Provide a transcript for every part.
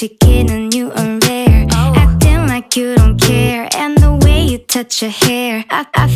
You're kidding, you are rare oh. Acting like you don't care. And the way you touch your hair. I, I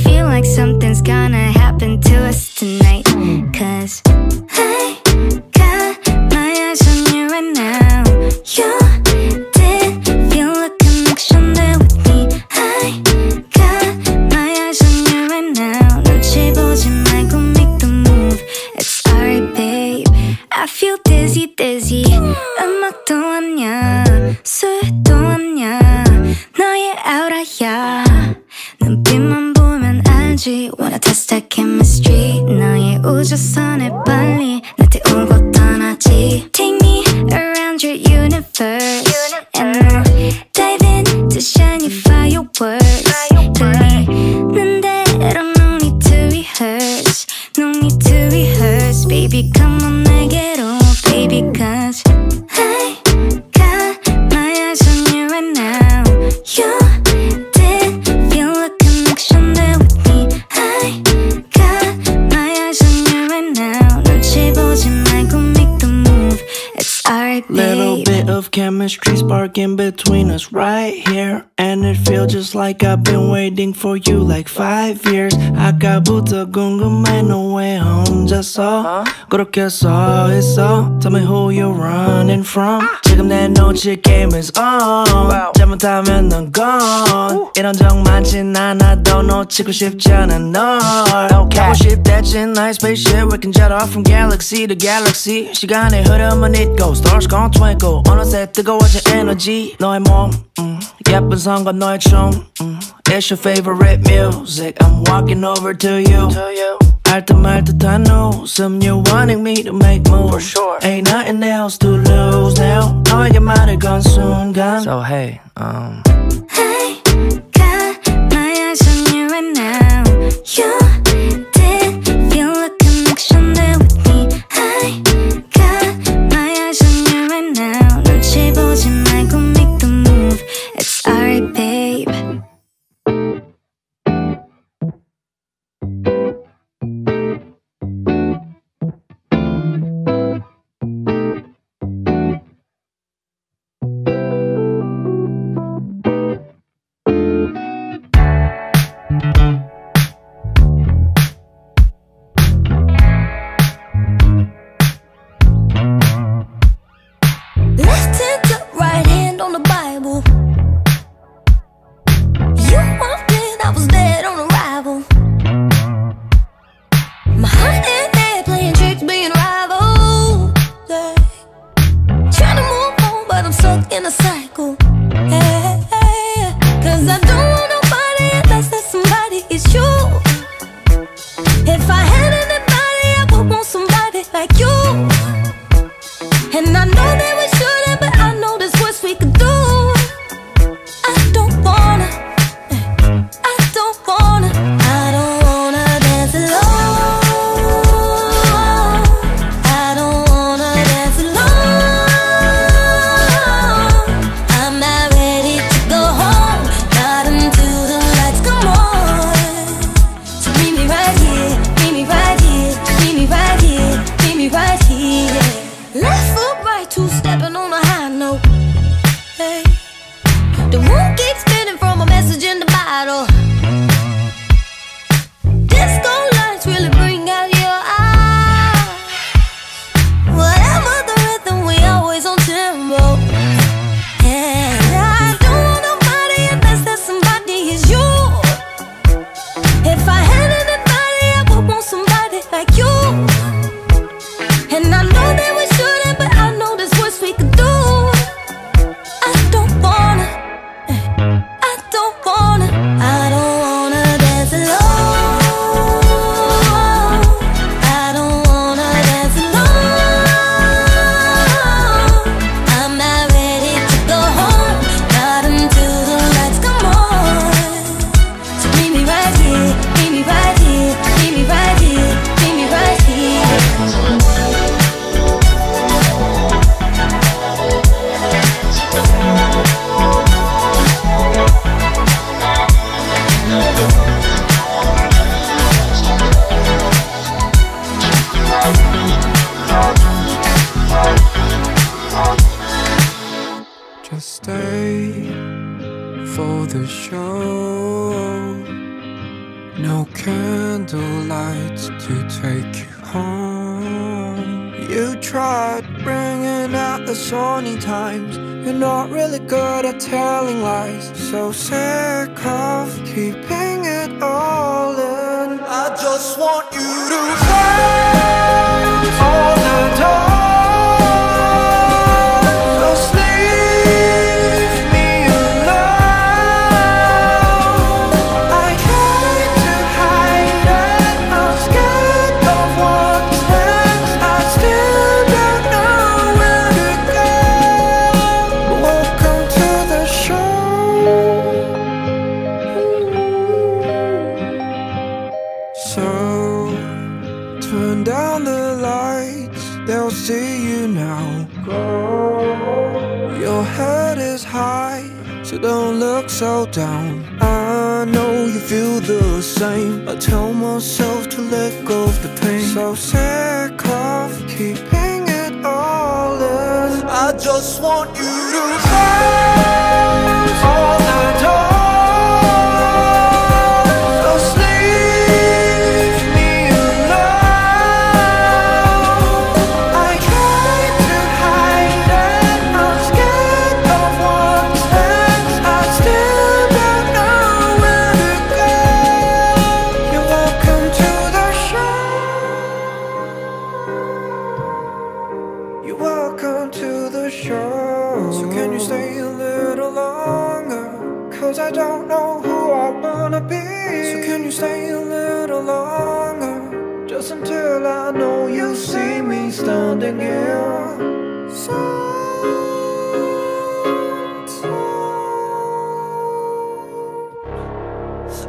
chemistry sparking between us right here. And it feels just like I've been waiting for you like five years. 아까부터 궁금해 너왜 혼자서 그렇게 서 있어? Tell me who you're running from. 지금 내 눈치 game is on. 잘못하면 넌 gone. 이런 적 많진 않아도 놓치고 싶지 않아 널. 가고 싶댔지 나의 spaceship we can jet off from galaxy to galaxy. 시간의 흐름은 잊고 stars gon' twinkle. 어느새 뜨거워진 에너지 너의 몸 음, 예쁜 선과 너의 춤 음, It's your favorite music I'm walking over to you 알듯 말듯한 웃음 You're wanting me to make moves Ain't nothing else to lose now 너에게 말을 건 순간 So hey um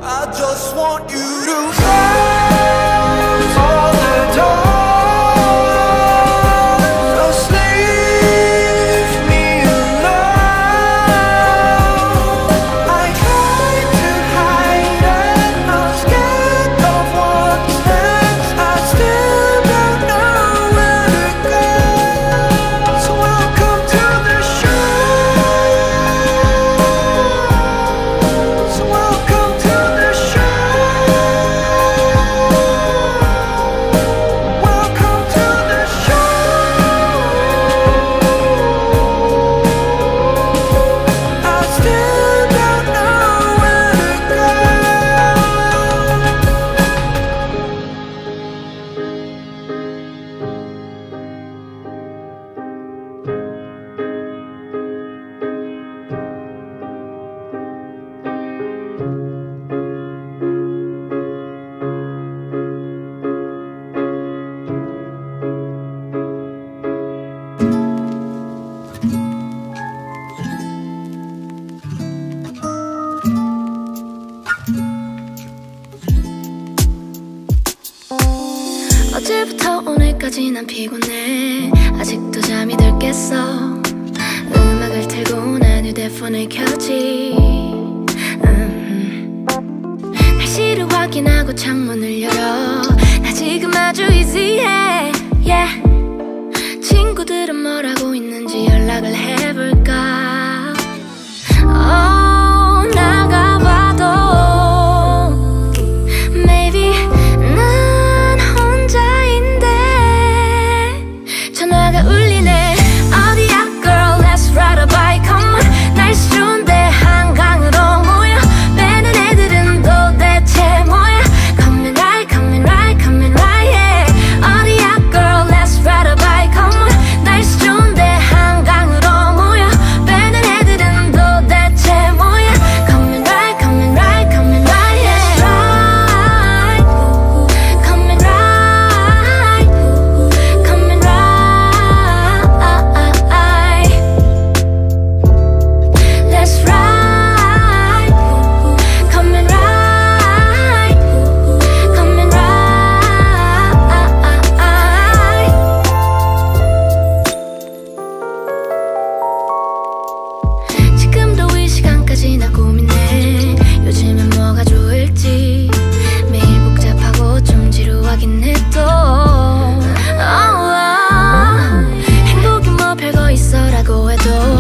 I just want you. 휴대폰을 켜지 음. 날씨를 확인하고 창문을 열어 나 지금 아주 easy해 yeah. 친구들은 뭐라고 있는지 연락을 해볼까 go at all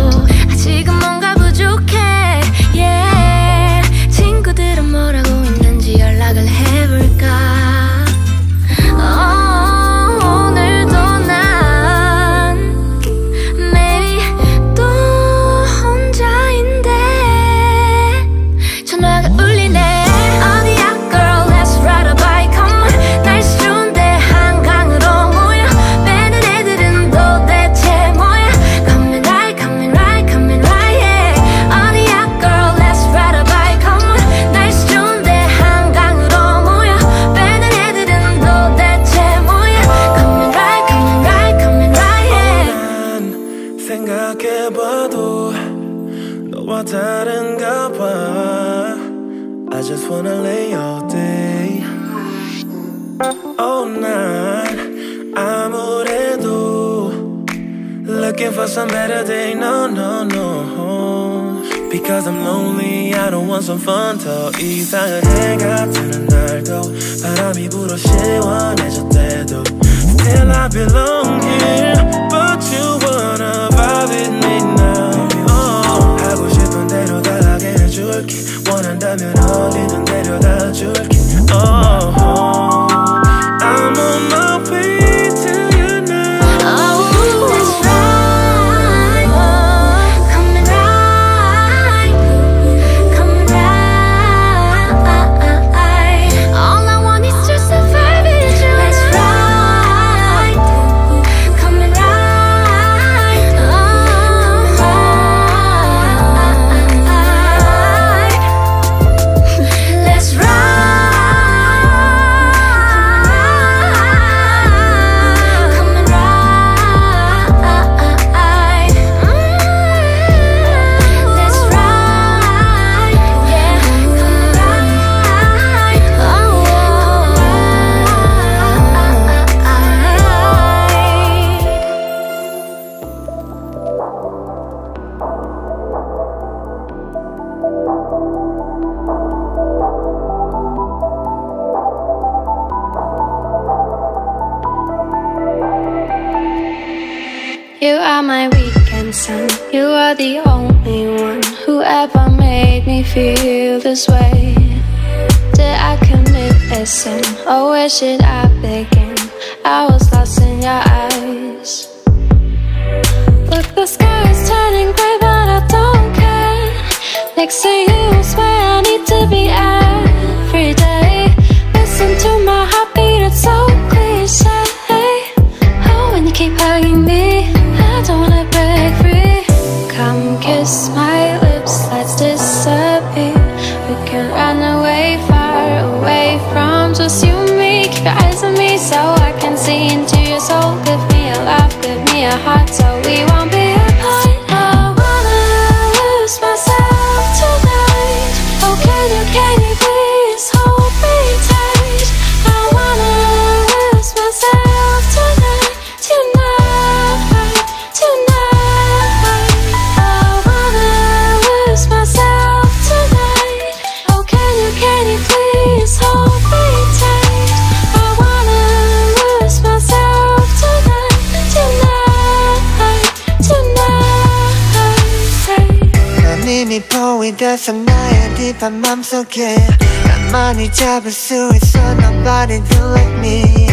어떻게 가만히 잡을 수 있어. Nobody do like me.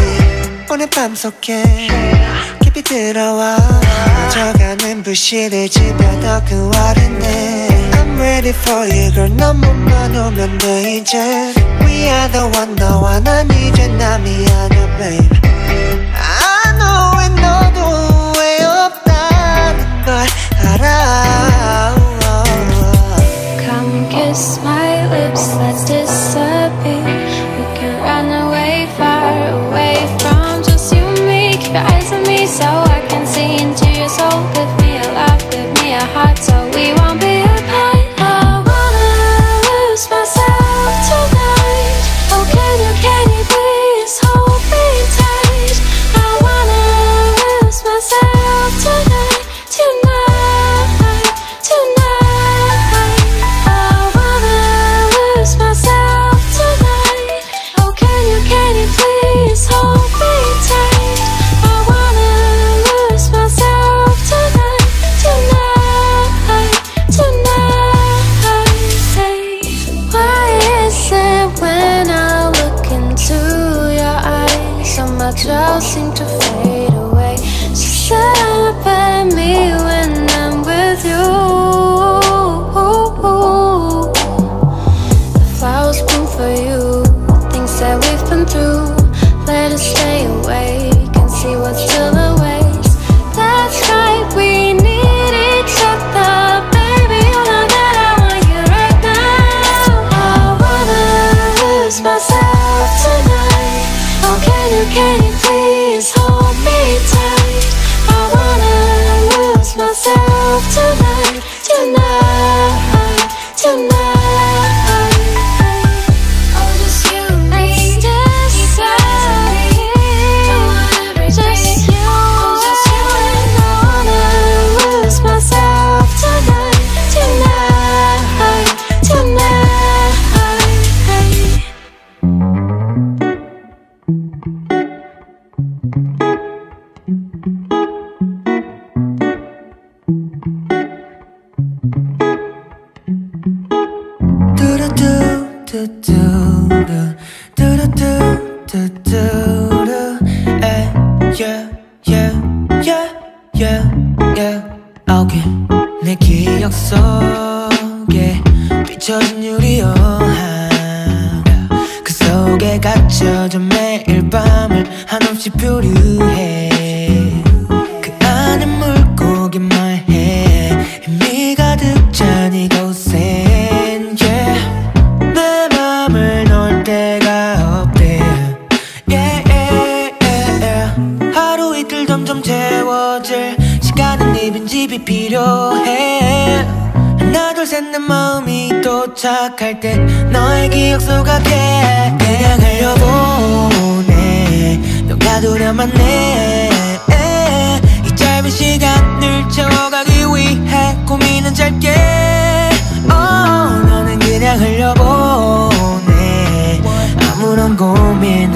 오늘 밤 속에 깊이 들어와. 저가는 부실에 집어더 그 와르네 I'm ready for you girl. 너무만 오면 돼 이제. We are the one 너와 난 이제 남이 아니야 babe. I know 왜 너도 왜 없다는 걸 알아.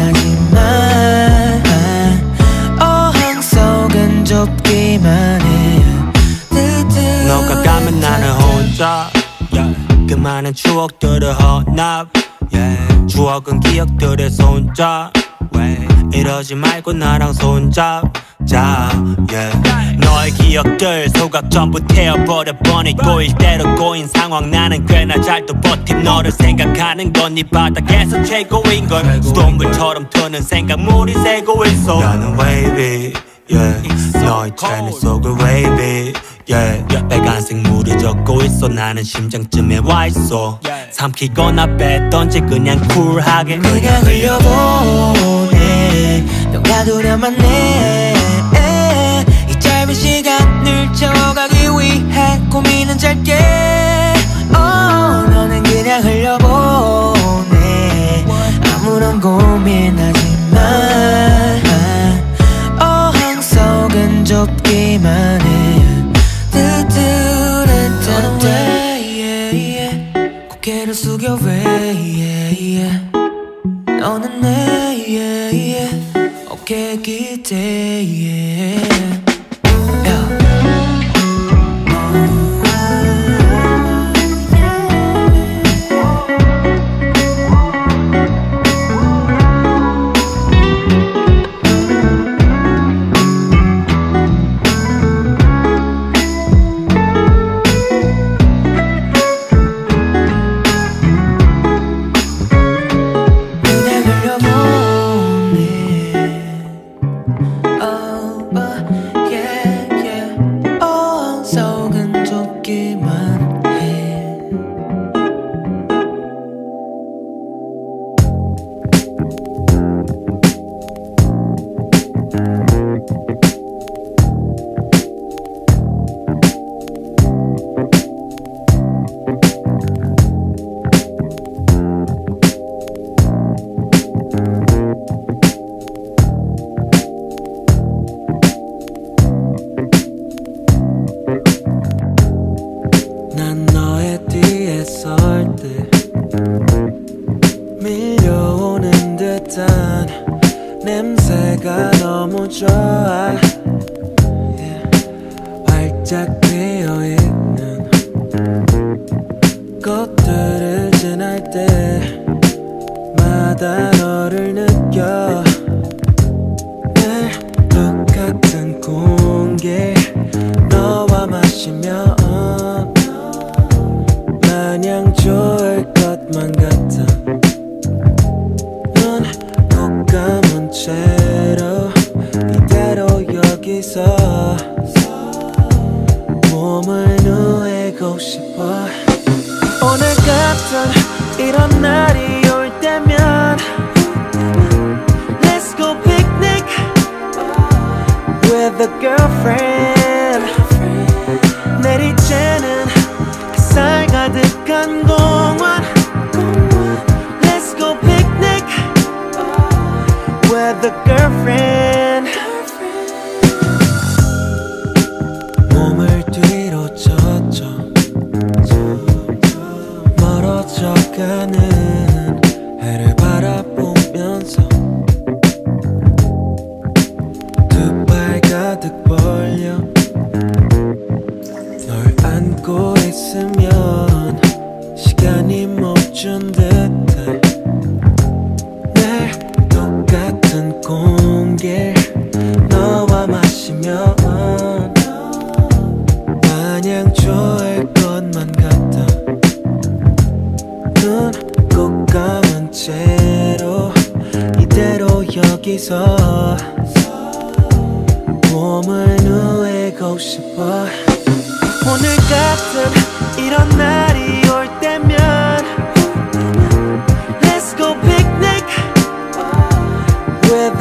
하지 마 어항 속은 좁기만 해 뜨뜻 너가 가면 나는 혼자 yeah. 그 많은 추억들을 헌납 yeah. 추억은 기억들의 손잡 이러지 말고 나랑 손잡자. Yeah. 너의 기억들 소각 전부 태워버려. 뻔히 꼬일 대로 꼬인 상황. 나는 꽤나 잘도 버팀 너를 생각하는 건 네 바닥에서 최고인걸. 수돗물처럼 트는 생각물이 새고 있어. 나는 wavy yeah. 너의 채널 속을 wavy yeah. 빨간색 물이 젖고 있어. 나는 심장쯤에 와있어. 삼키거나 뱉던지 그냥 쿨하게. 그냥 흘려보내. 너가 두려만 해이 짧은 시간을 채워가기 위해 고민은 짧게. Oh, 너는 그냥 흘려보내. 아무런 고민하지 마 좁기만 해 뜨뜨르뜨뜨 고개를 숙여 왜 너는 내 어깨 기대해 같은 이런 날이 올 때면 Let's go picnic with a girlfriend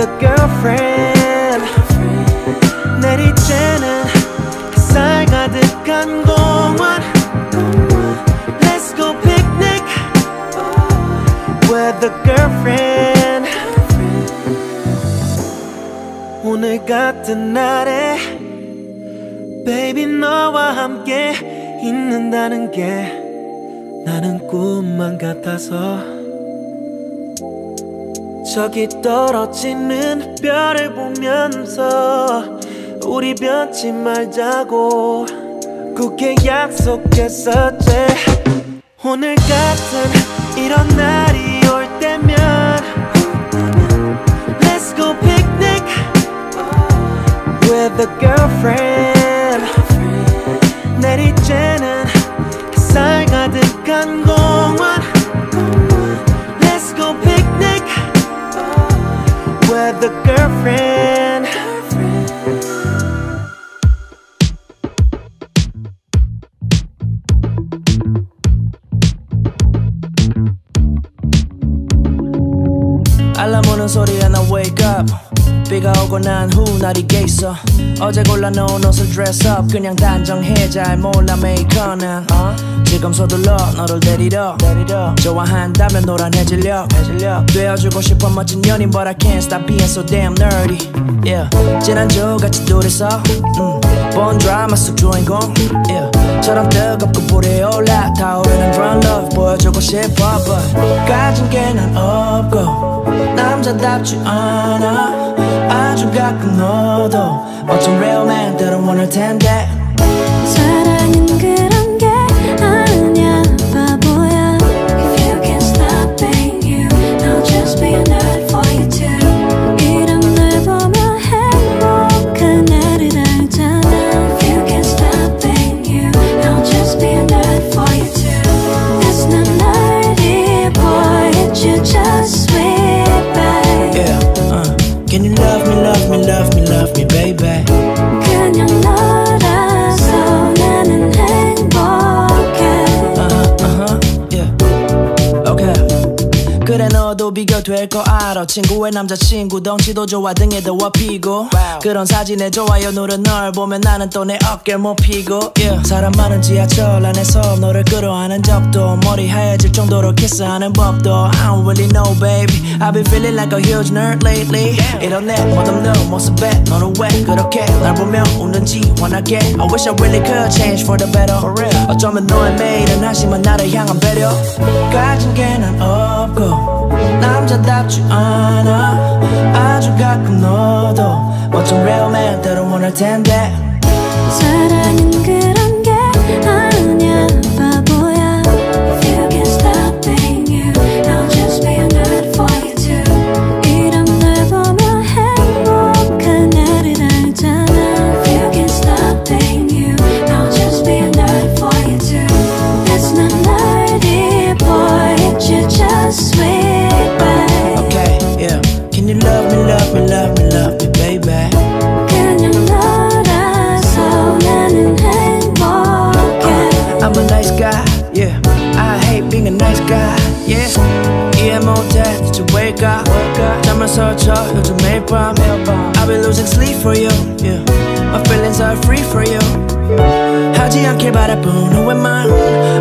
A girlfriend 내리쬐는 햇살 가득한 공원 Let's go picnic with a girlfriend 오늘 같은 날에 Baby 너와 함께 있는다는 게 나는 꿈만 같아서 저기 떨어지는 별을 보면서 우리 변치 말자고 굳게 약속했었지 오늘 같은 이런 날이 올 때면 Let's go picnic with a girlfriend. 내리쬐는 햇살 가득한 공 a 오고 난 후 날이 개 있어 어제 골라 놓은 옷을 dress up 그냥 단정해 잘 몰라 메이커는 어? 지금 서둘러 너를 데리러, 데리러. 좋아한다면 노란해질려 해질려. 되어주고 싶어 멋진 연인 But I can't stop being so damn nerdy yeah. 지난주 같이 둘이서 음. 본 드라마 속 주인공 yeah. 처럼 뜨겁고 불이 올라 타오르는 brown love 보여주고 싶어 But 가진 게 난 없고 남자답지 않아 아주 가끔 너도 어떤 real man 때론 원할 텐데 사랑은 그런 게 아니야 바보야 If you can't stop being you I'll just be a 비교될 거 알아. 친구의 남자친구 덩치도 좋아 등에 더워 피고. 그런 사진에 좋아요 누른 널 보면 나는 또 내 어깨를 못 피고. Yeah. 사람 많은 지하철 안에서 너를 끌어안은 적도. 머리 하얘질 정도로 키스하는 법도. I don't really know baby. I've been feeling like a huge nerd lately. 이런 내 멋없는 모습에 너는 왜 그렇게 날 보며 웃는지 환하게? I wish I really could change for the better. 어쩌면 너의 매일은 한심한 나를 향한 배려. 가진 게 난 없고 남자답지 않아. 아주 가끔 너도 멋진 real man 때론 원할 텐데. 사랑 잠을 설쳐 요즘 매일 밤 I've been losing sleep for you, yeah My feelings are free for you 하지 않길 바라본 후의 맘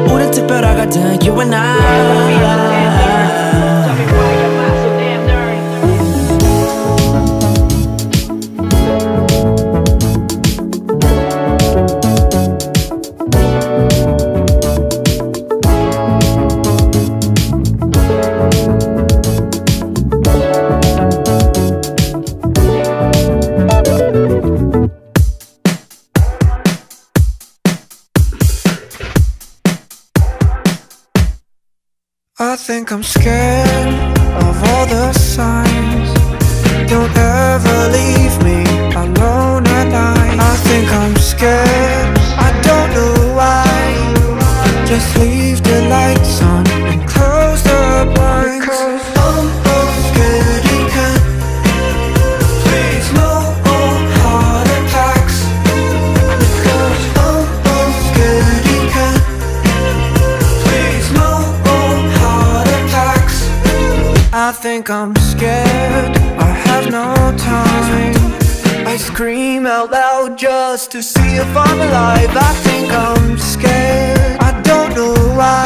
우린 특별하거든 you and I I think I'm scared of all the signs. Don't ever leave me alone at night. I think I'm scared. Think I'm scared. I have no time. I scream out loud just to see if I'm alive. I think I'm scared. I don't know why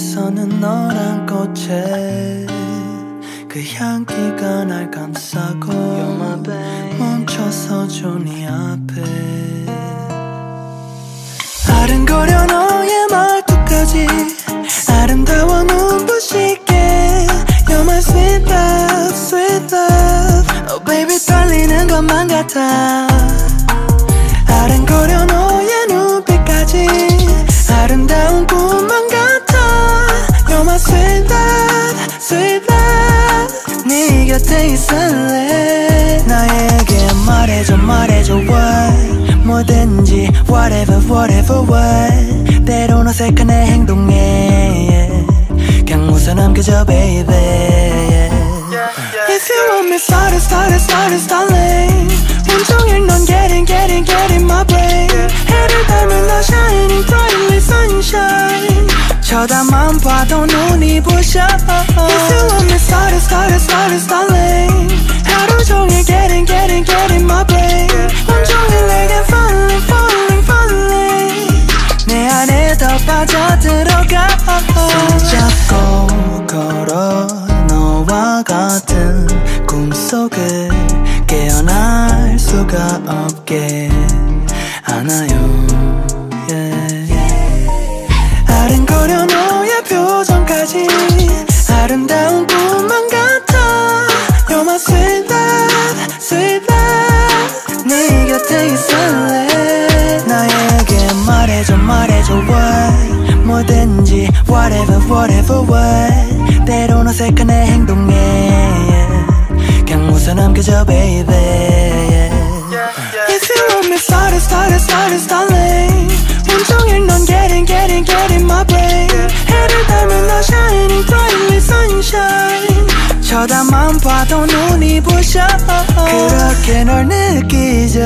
시선은 너란 꽃에 그 향기가 날 감싸고 멈춰서줘 네 앞에. 아른거려 너의 말투까지 아름다워 눈부시게. You're my sweet love, sweet love. Oh baby 떨리는 것만 같아. 아른거려 너의 눈빛까지 아름다운 같아 You're my sweet love, sweet love 네 곁에 있을래 나에게 말해줘 말해줘 what 뭐든지 whatever whatever what 때론 어색한 내 행동에 그냥 웃어 남겨줘 baby If you want me started started started starting 온종일 넌 getting getting getting my brain 해를 닮은 너 shining brightly sunshine 쳐다만 봐도 눈이 부셔 If you want me started started started starting 하루 종일 getting getting getting my brain 온종일 내게 falling falling falling 내 안에 더 빠져들어가 손잡고 걸어 너와 같은 꿈속을 깨어날 수가 없게 started started starting 온종일 넌 getting getting getting my brain 해를 닮은 너 shining brightly sunshine 쳐다만 봐도 눈이 부셔 그렇게 널 느끼죠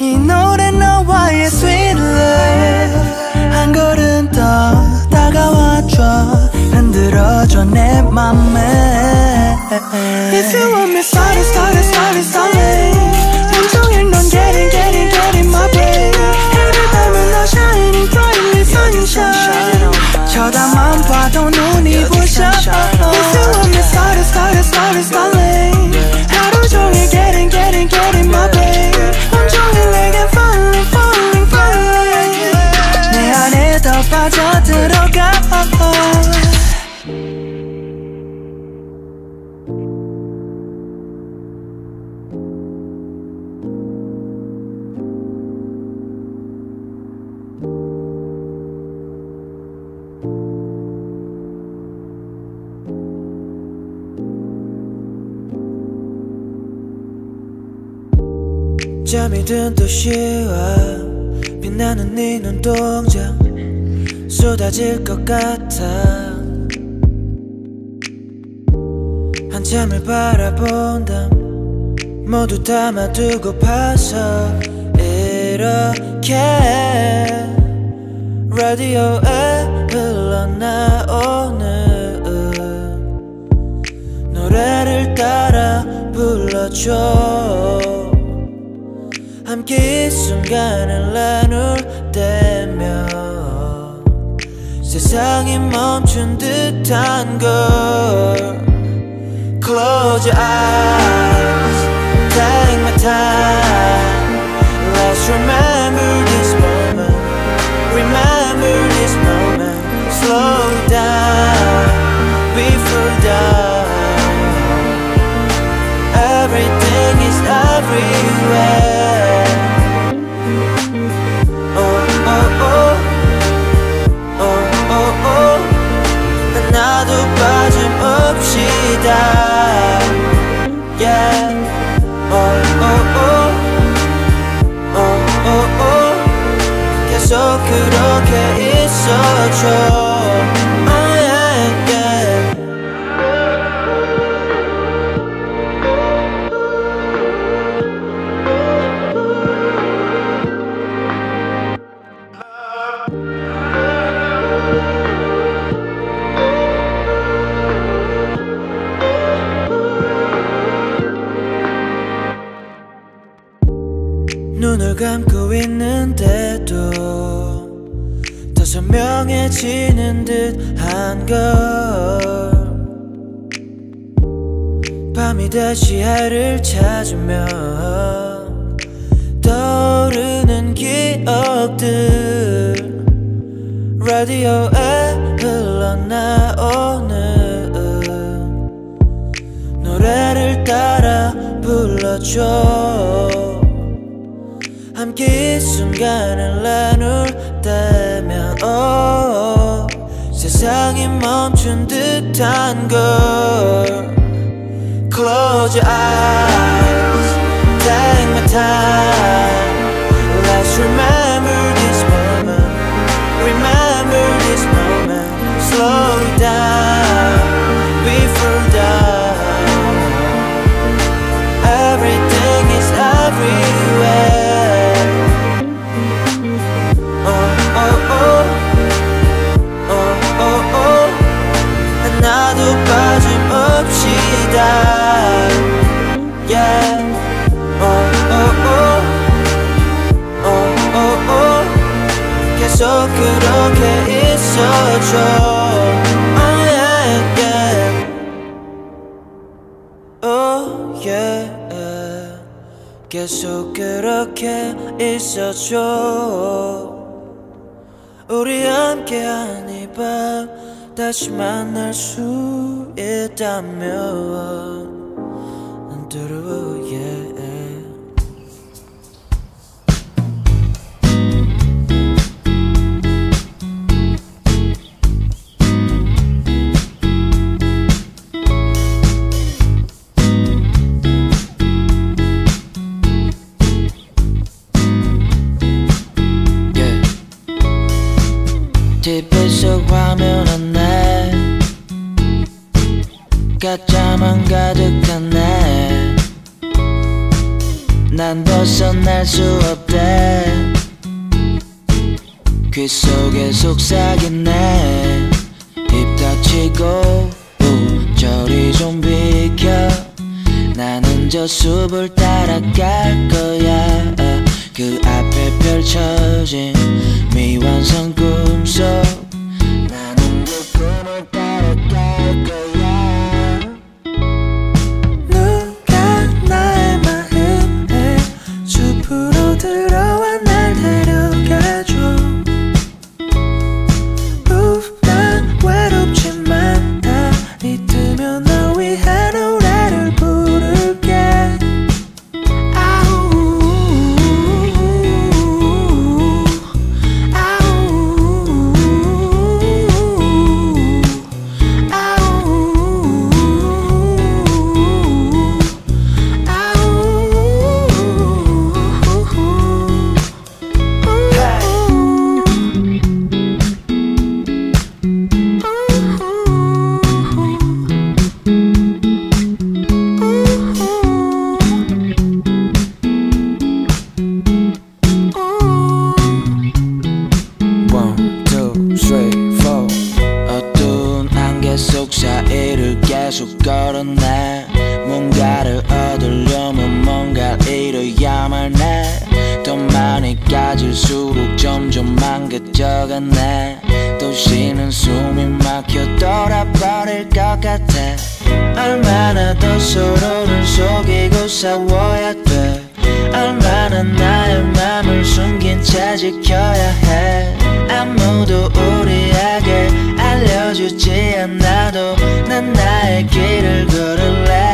이 노래 너와의 sweet love 한 걸음 더 다가와줘 흔들어줘 내 맘에 If you want me started started started starting 쳐다만 봐도 눈이 부셔 If you want me started started started starting 하루 종일 getting getting getting my 잠이 든 도시와 빛나는 네 눈동자 쏟아질 것 같아. 한참을 바라본 다음 모두 담아두고 파서 이렇게 라디오에 흘러나오는 노래를 따라 불러줘. 함께 순간을 나눌 때면 세상이 멈춘 듯한 걸 Close your eyes. Take my time. Let's remember this moment. Remember this moment. Slow down. Before dawn. Everything is everywhere. 없시다. Oh, oh, oh. 계속 그렇게 있어줘. 갈 거야. 어, 그 앞에 펼쳐진 미완성 꿈속 무서워야 돼. 얼마나 나의 맘을 숨긴 채 지켜야 해. 아무도 우리에게 알려주지 않아도 난 나의 길을 걸을래.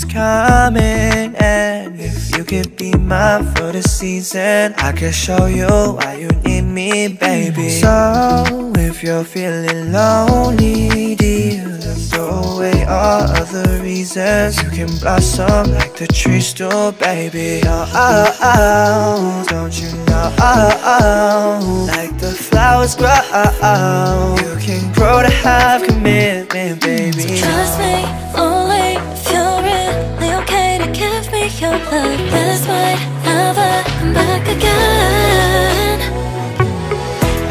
It's coming And if you could be mine for the season. I could show you why you need me, baby. So if you're feeling lonely, dear Throw away all other reasons. You can blossom like the trees do, baby. Oh, oh, oh, Don't you know, oh, oh, like the flowers grow. You can grow to have commitment, baby. So Trust me, oh. Like that's why I I'm back again.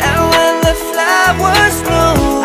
And when the flowers bloom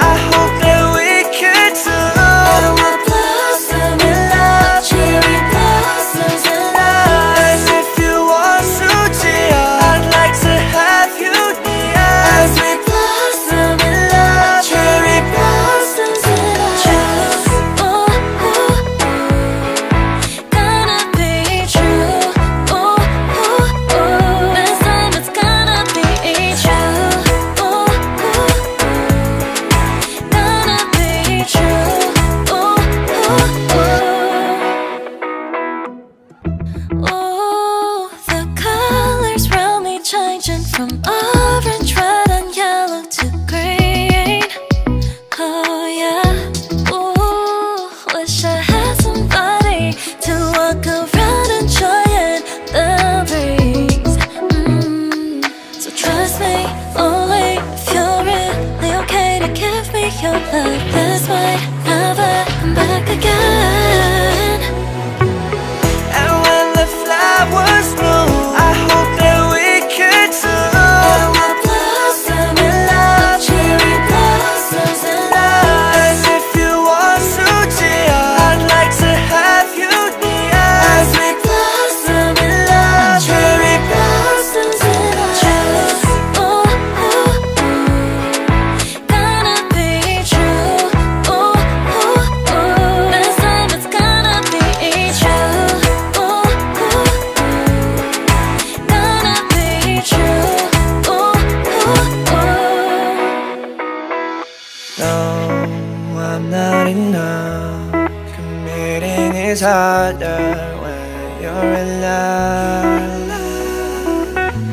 you're in love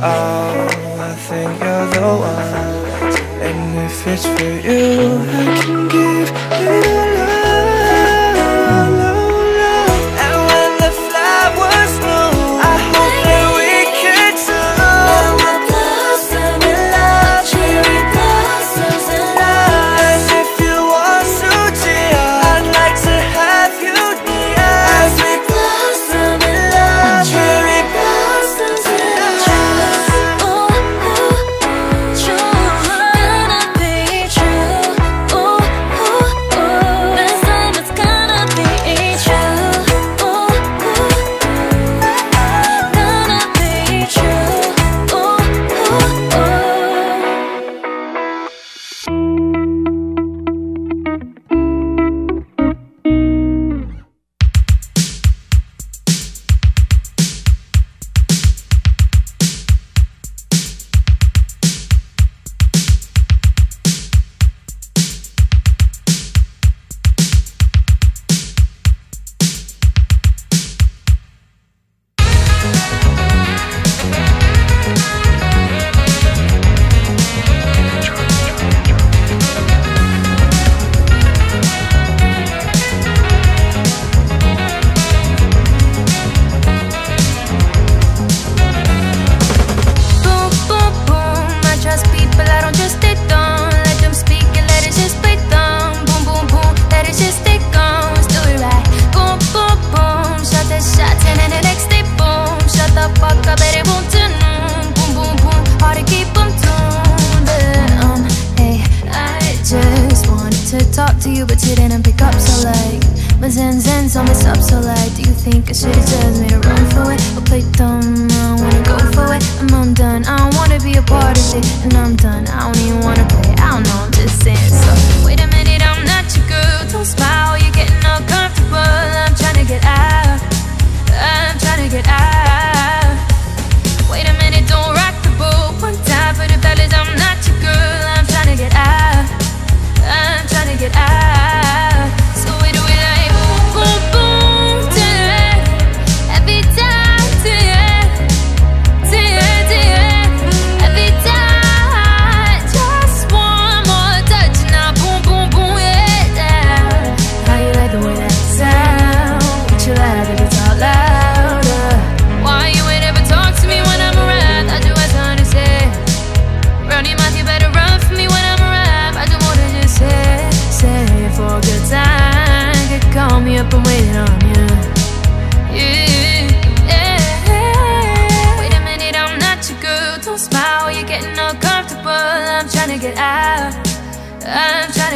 Oh, I think you're the one. And if it's for you, I can give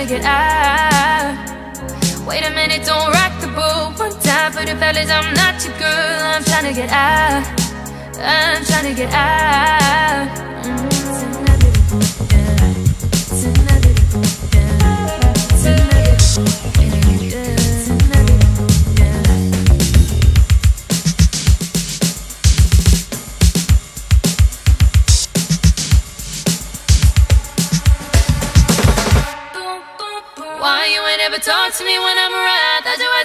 to get out. Wait a minute, don't rock the boat. One time for the fellas, I'm not your girl. I'm trying to get out. I'm trying to get out. Mm -hmm. talk to me when I'm right. That's what I